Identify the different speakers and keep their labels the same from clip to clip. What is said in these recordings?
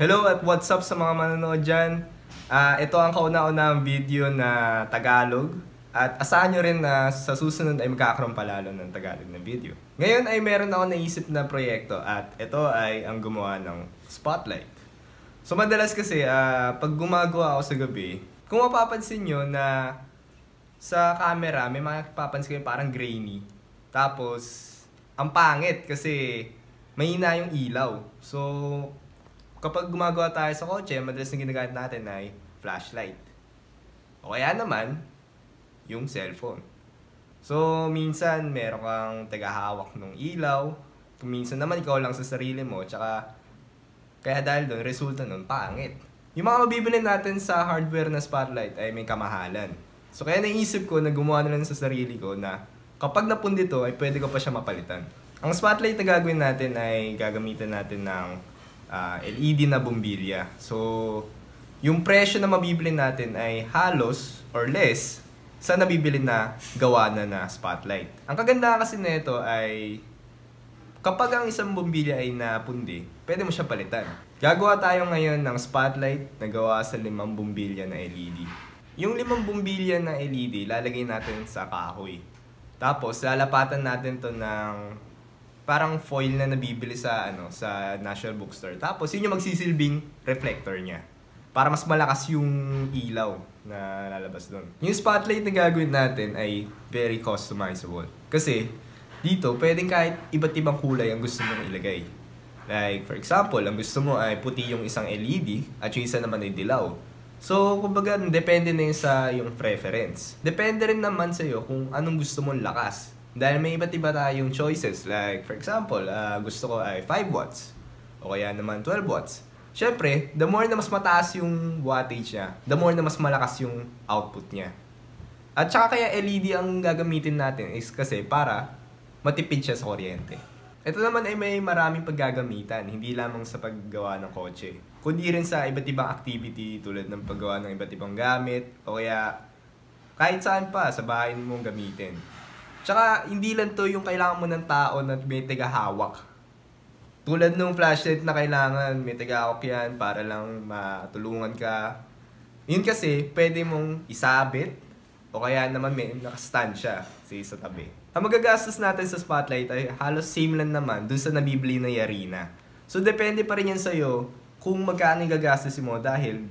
Speaker 1: Hello at what's up sa mga manonood dyan. Ah, ito ang kauna-unahang video na Tagalog. At asahan nyo rin na sa susunod ay magkakaroon palalo ng Tagalog na video. Ngayon ay meron ako naisip na proyekto at ito ay ang gumawa ng Spotlight. So madalas kasi ah, pag gumagawa ako sa gabi, kung mapapansin nyo na sa camera may mapapansin kayo parang grainy. Tapos, ang pangit kasi mahina yung ilaw. So, kapag gumagawa tayo sa kotse, madalas na ginagamit natin ay flashlight. O kaya naman, yung cellphone. So, minsan meron kang tagahawak ng ilaw. Minsan naman ikaw lang sa sarili mo. Tsaka, kaya dahil doon, resulta nun, pangit. Yung mga mabibili natin sa hardware na spotlight ay may kamahalan. So, kaya naisip ko na gumawa na lang sa sarili ko na kapag napundi to, ay pwede ko pa siya mapalitan. Ang spotlight na gagawin natin ay gagamitan natin ng ah, LED na bombilya. So, yung presyo na mabibili natin ay halos or less sa nabibili na gawa na na spotlight. Ang kagandahan kasi nito ay kapag ang isang bombilya ay napundi, pwede mo siya palitan. Gagawa tayo ngayon ng spotlight na gawa sa limang bombilya na LED. Yung limang bombilya na LED, lalagay natin sa kahoy. Tapos, lalapatan natin to ng parang foil na nabibili sa ano sa National Bookstore. Tapos, yun yung magsisilbing reflector niya. Para mas malakas yung ilaw na lalabas doon. Yung spotlight na gagawin natin ay very customizable. Kasi, dito, pwedeng kahit iba't ibang kulay ang gusto mong ilagay. Like, for example, ang gusto mo ay puti yung isang LED at yung isa naman ay dilaw. So, kumbaga, depende na yun sa yung preference. Depende rin naman sa'yo kung anong gusto mong lakas. Dahil may iba't iba tayong choices. Like, for example, ah, gusto ko ay 5 watts. O kaya naman 12 watts. Siyempre, the more na mas mataas yung wattage niya, the more na mas malakas yung output niya. At saka kaya LED ang gagamitin natin is kasi para matipid siya sa kuryente. Ito naman ay may maraming paggagamitan, hindi lamang sa paggawa ng kotse, kundi rin sa iba't ibang activity tulad ng paggawa ng iba't ibang gamit o kaya kahit saan pa sa bahay mong gamitin. Tsaka hindi lang to yung kailangan mo ng tao na may tagahawak. Tulad nung flashlight na kailangan may tagahawak yan para lang matulungan ka. Yun kasi pwede mong isabit o kaya naman may nakastand siya sa isa tabi. Ang magagastos natin sa spotlight ay halos same lang naman dun sa nabibili na Yarina. So depende pa rin yan sa'yo kung magkano yung gagastos mo dahil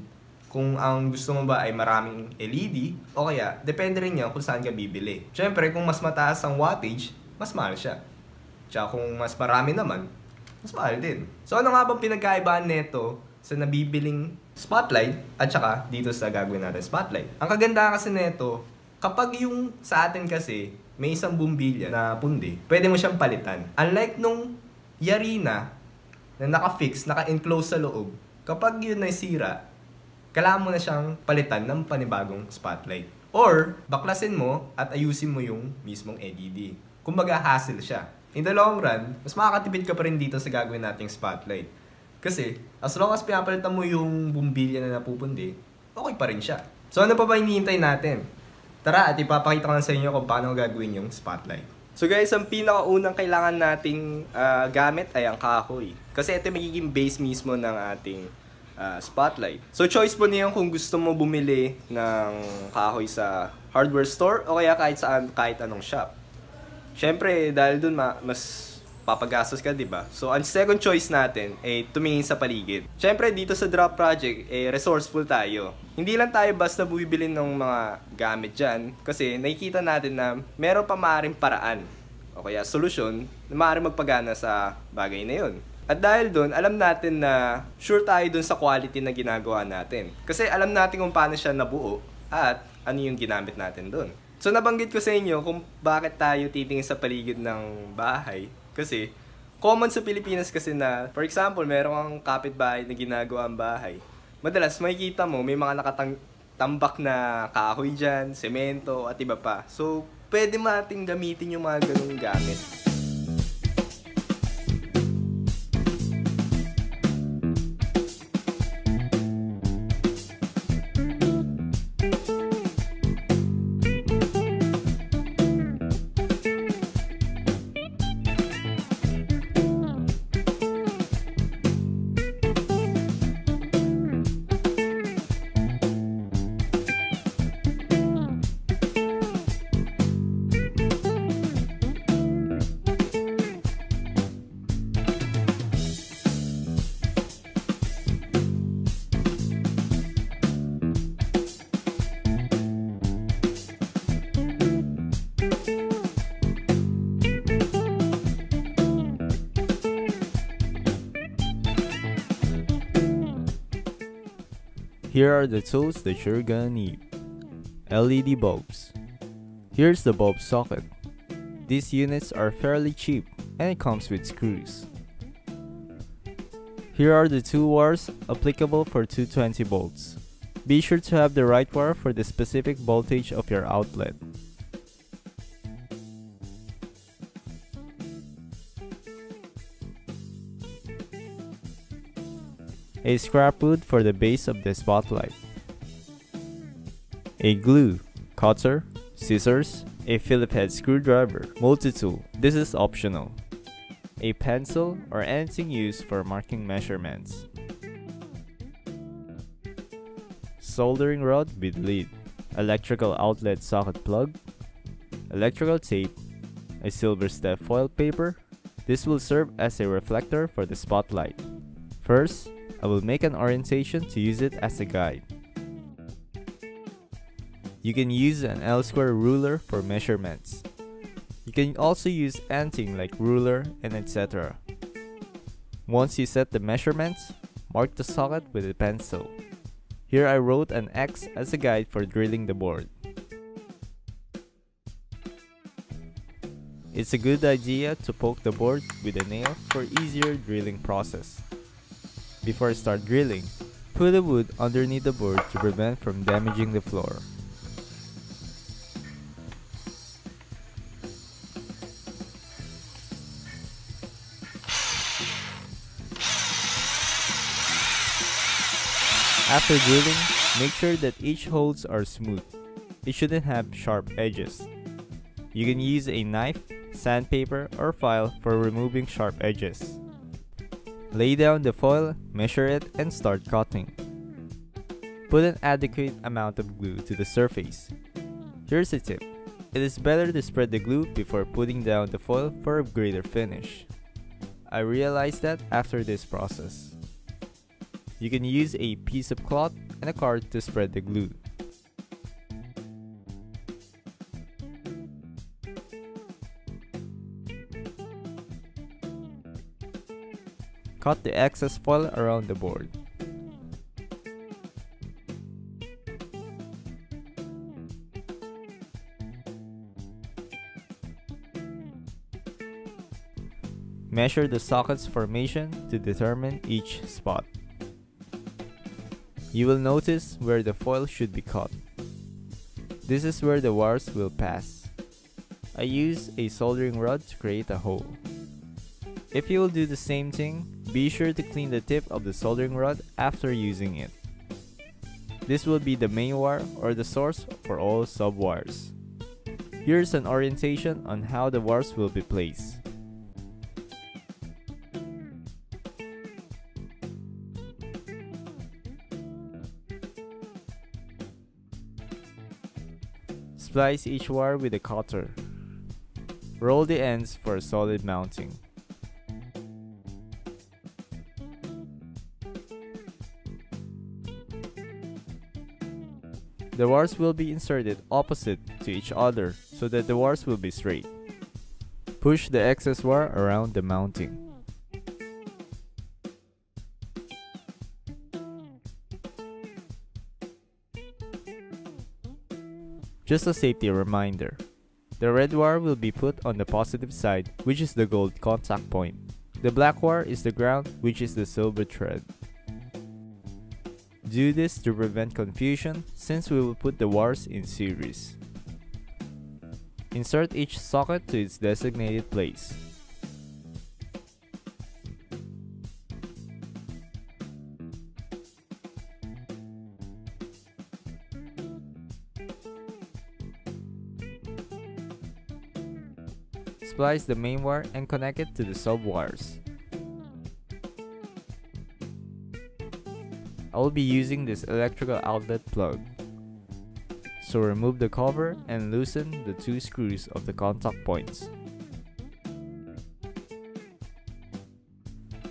Speaker 1: kung ang gusto mo ba ay maraming LED o kaya depende rin yan kung saan ka bibili. Siyempre kung mas mataas ang wattage, mas mahal siya. Tsaka kung mas marami naman, mas mahal din. So ano nga bang pinagkaibahan nito sa nabibiling spotlight at saka dito sa gagawin natin spotlight? Ang kagandahan kasi nito, kapag yung sa atin kasi may isang bumbilya na pundi, pwede mo siyang palitan. Unlike nung Yarina na naka-fix, naka-enclose sa loob, kapag yun ay sira, kailangan mo na siyang palitan ng panibagong spotlight. Or, baklasin mo at ayusin mo yung mismong LED. Kumbaga, hassle siya. In the long run, mas makakatipid ka pa rin dito sa gagawin nating spotlight. Kasi, as long as pinapalitan mo yung bumbilya na napupundi, okay pa rin siya. So ano pa ba hinihintay natin? Tara at ipapakita ko sa inyo kung paano gagawin yung spotlight. So guys, ang pinakaunang kailangan nating ah, gamit ay ang kahoy. Kasi ito magiging base mismo ng ating ah, spotlight. So choice mo niyo kung gusto mo bumili ng kahoy sa hardware store o kaya kahit saan, kahit anong shop. Siyempre, dahil dun ma- mas papagastos ka, di ba? So, ang second choice natin ay tumingin sa paligid. Siyempre, dito sa drop project, eh, resourceful tayo. Hindi lang tayo basta bumibili ng mga gamit dyan kasi nakikita natin na meron pa maaaring paraan o kaya solusyon na maaaring magpagana sa bagay na yun. At dahil doon, alam natin na sure tayo doon sa quality na ginagawa natin. Kasi alam natin kung paano siya nabuo at ano yung ginamit natin doon. So nabanggit ko sa inyo kung bakit tayo titingin sa paligid ng bahay. Kasi common sa Pilipinas kasi na, for example, meron kang kapitbahay na ginagawa ang bahay. Madalas makikita mo may mga nakatambak na kahoy dyan, semento at iba pa. So pwede nating gamitin yung mga ganung gamit.
Speaker 2: Here are the tools that you're gonna need. LED bulbs. Here's the bulb socket. These units are fairly cheap and it comes with screws. Here are the two wires applicable for 220 volts. Be sure to have the right wire for the specific voltage of your outlet. A scrap wood for the base of the spotlight. A glue, cutter, scissors, a Phillips head screwdriver, multi-tool, this is optional. A pencil or anything used for marking measurements. Soldering rod with lead, electrical outlet socket plug, electrical tape, a silver step foil paper. This will serve as a reflector for the spotlight. First, I will make an orientation to use it as a guide. You can use an L-square ruler for measurements. You can also use anything like ruler and etc. Once you set the measurements, mark the socket with a pencil. Here I wrote an X as a guide for drilling the board. It's a good idea to poke the board with a nail for easier drilling process. Before I start drilling, put the wood underneath the board to prevent from damaging the floor. After drilling, make sure that each holes are smooth. It shouldn't have sharp edges. You can use a knife, sandpaper, or file for removing sharp edges. Lay down the foil, measure it, and start cutting. Put an adequate amount of glue to the surface. Here's a tip. It is better to spread the glue before putting down the foil for a greater finish. I realized that after this process. You can use a piece of cloth and a card to spread the glue. Cut the excess foil around the board. Measure the socket's formation to determine each spot. You will notice where the foil should be cut. This is where the wires will pass. I use a soldering rod to create a hole. If you will do the same thing, be sure to clean the tip of the soldering rod after using it. This will be the main wire or the source for all sub-wires. Here's an orientation on how the wires will be placed. Splice each wire with a cutter. Roll the ends for a solid mounting. The wires will be inserted opposite to each other so that the wires will be straight. Push the excess wire around the mounting. Just a safety reminder. The red wire will be put on the positive side, which is the gold contact point. The black wire is the ground, which is the silver thread. Do this to prevent confusion since we will put the wires in series. Insert each socket to its designated place. Splice the main wire and connect it to the sub wires. I will be using this electrical outlet plug. So remove the cover and loosen the two screws of the contact points.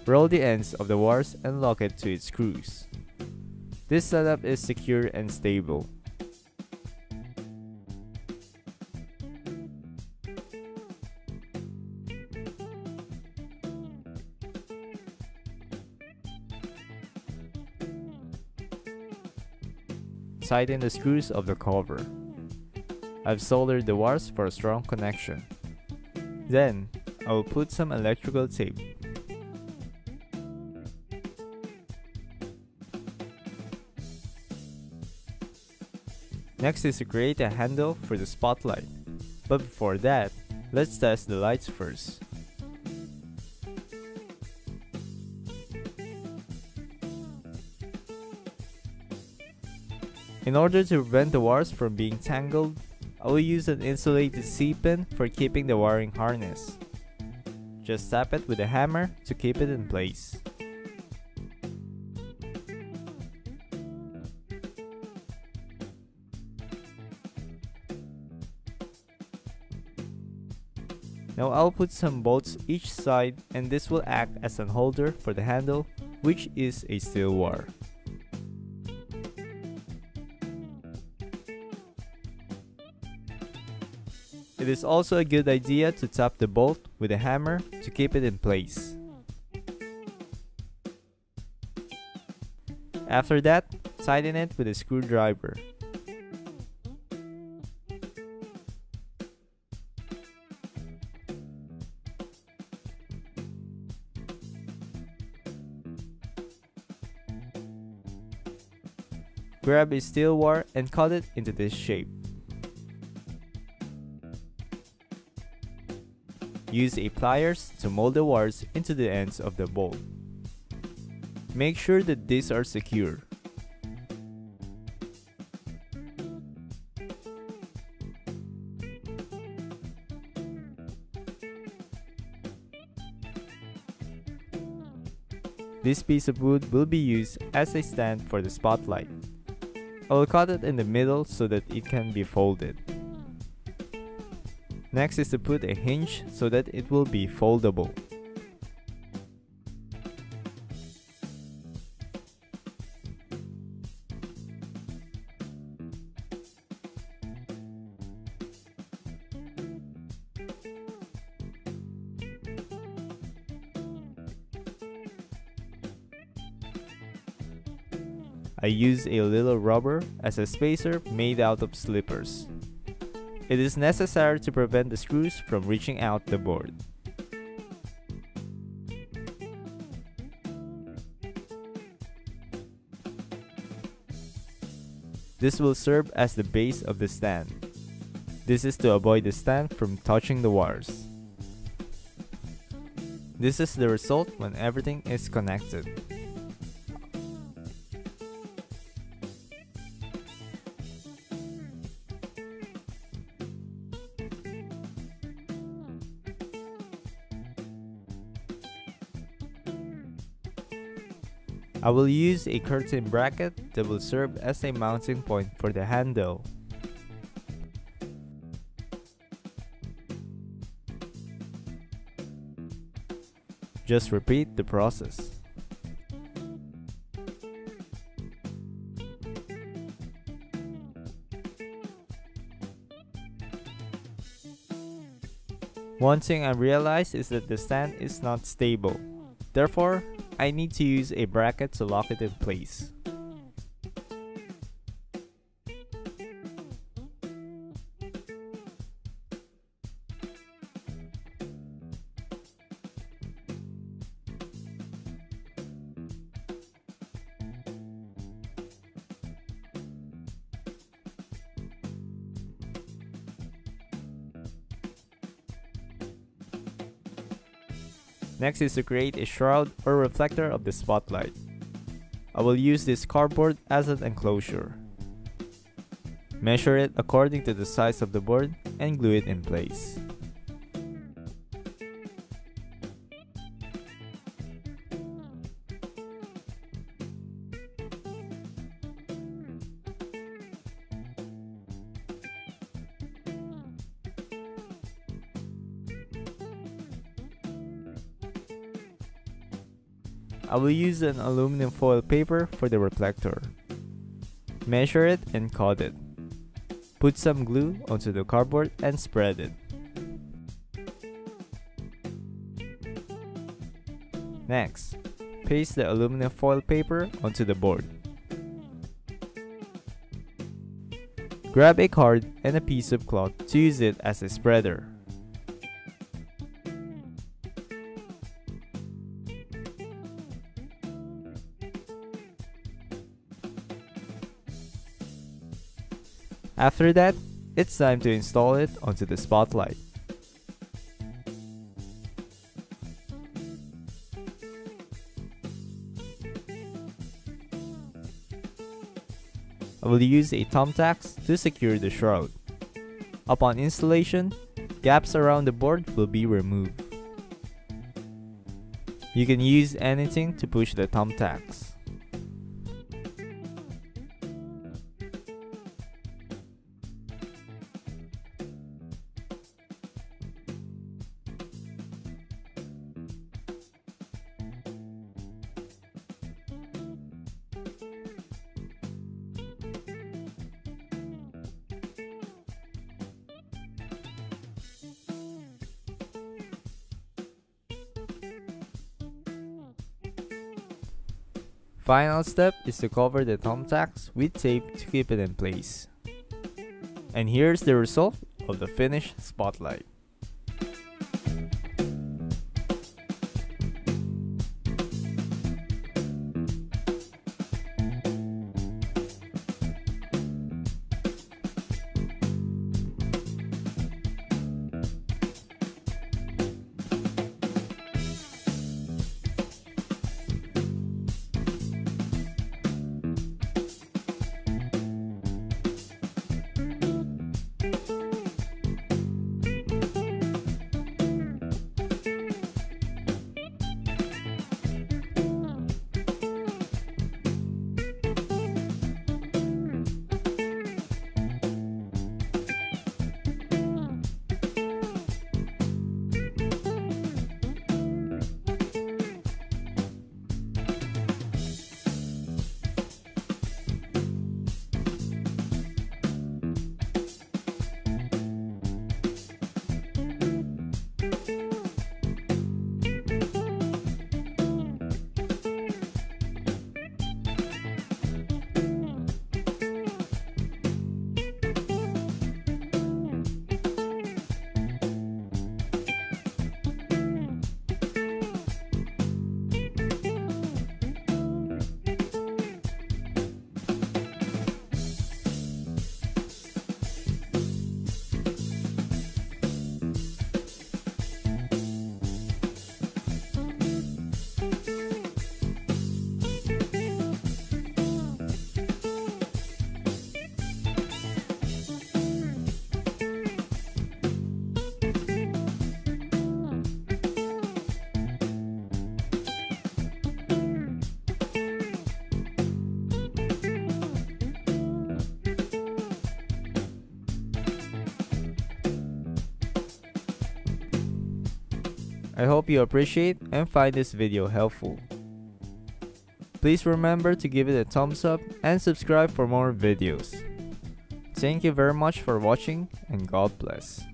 Speaker 2: Roll the ends of the wires and lock it to its screws. This setup is secure and stable. Tighten the screws of the cover. I've soldered the wires for a strong connection. Then, I will put some electrical tape. Next is to create a handle for the spotlight. But before that, let's test the lights first. In order to prevent the wires from being tangled, I will use an insulated C-pin for keeping the wiring harness. Just tap it with a hammer to keep it in place. Now I'll put some bolts each side and this will act as an holder for the handle which is a steel wire. It is also a good idea to tap the bolt with a hammer to keep it in place. After that, tighten it with a screwdriver. Grab a steel wire and cut it into this shape. Use a pliers to mold the wires into the ends of the bolt. Make sure that these are secure. This piece of wood will be used as a stand for the spotlight. I will cut it in the middle so that it can be folded. Next is to put a hinge so that it will be foldable. I use a little rubber as a spacer made out of slippers. It is necessary to prevent the screws from reaching out the board. This will serve as the base of the stand. This is to avoid the stand from touching the wires. This is the result when everything is connected. I will use a curtain bracket that will serve as a mounting point for the handle. Just repeat the process. One thing I realized is that the stand is not stable. Therefore, I need to use a bracket to lock it in place. Next is to create a shroud or reflector of the spotlight. I will use this cardboard as an enclosure. Measure it according to the size of the board and glue it in place. I will use an aluminum foil paper for the reflector. Measure it and cut it. Put some glue onto the cardboard and spread it. Next, paste the aluminum foil paper onto the board. Grab a card and a piece of cloth to use it as a spreader. After that, it's time to install it onto the spotlight. I will use a thumbtacks to secure the shroud. Upon installation, gaps around the board will be removed. You can use anything to push the thumbtacks. Final step is to cover the thumbtacks with tape to keep it in place. And here's the result of the finished spotlight. I hope you appreciate and find this video helpful. Please remember to give it a thumbs up and subscribe for more videos. Thank you very much for watching and God bless.